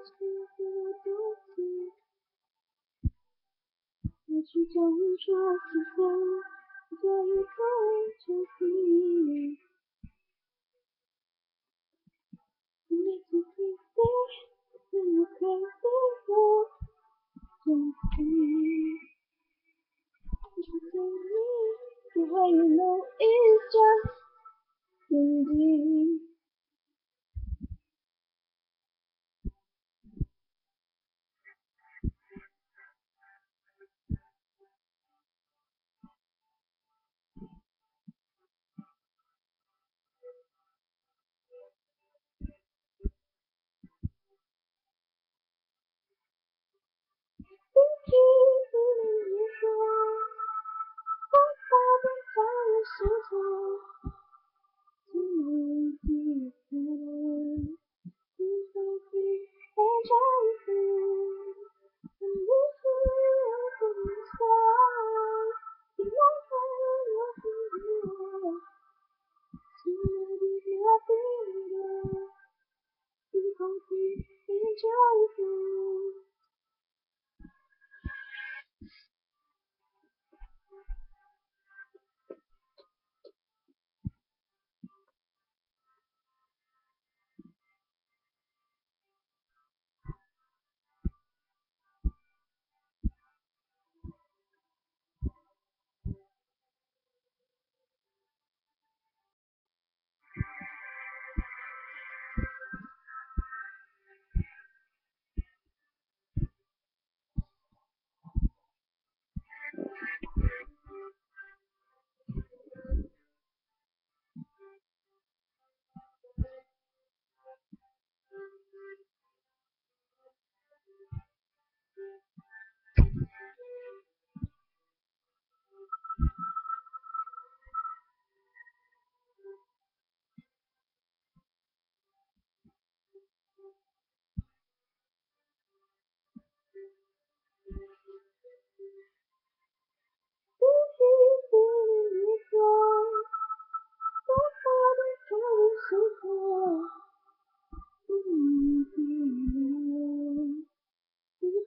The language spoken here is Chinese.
情字多情，何去将这情字做一个究竟？一面情字，怎奈何不能忘记？只为你，只为那一段情谊。